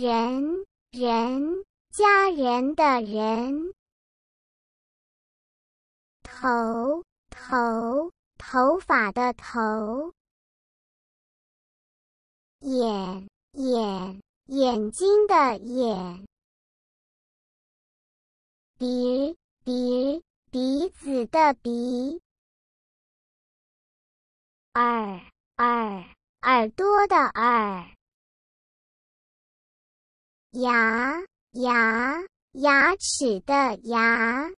人，人，家人的人。头，头，头发的头。眼，眼，眼睛的眼。鼻，鼻，鼻子的鼻。耳，耳，耳朵的耳。牙，牙，牙齿的牙。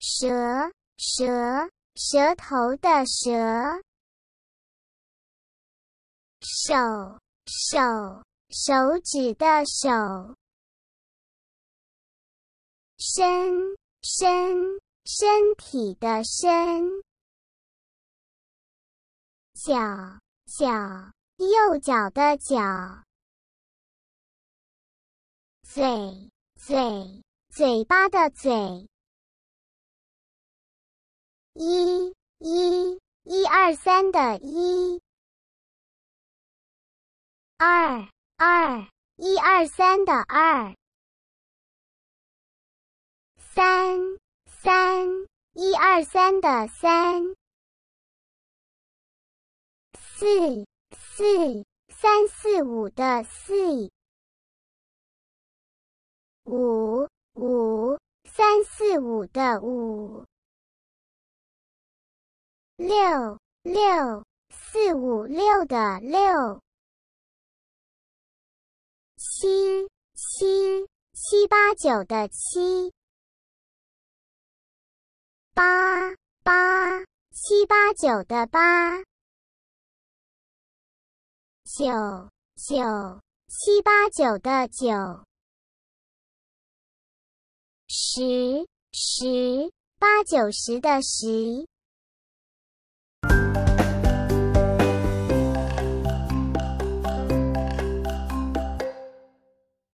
舌，舌，舌头的舌。手，手，手指的手。身，身，身体的身。脚，脚，右脚的脚。嘴，嘴，嘴巴的嘴。一，一，一二三的一。二，二，一二三的二。三，三，一二三的三。四四三四五的四，五五三四五的五，六六四五六的六，七七七八九的七，八八七八九的八。九九七八九的九，十十八九十的十。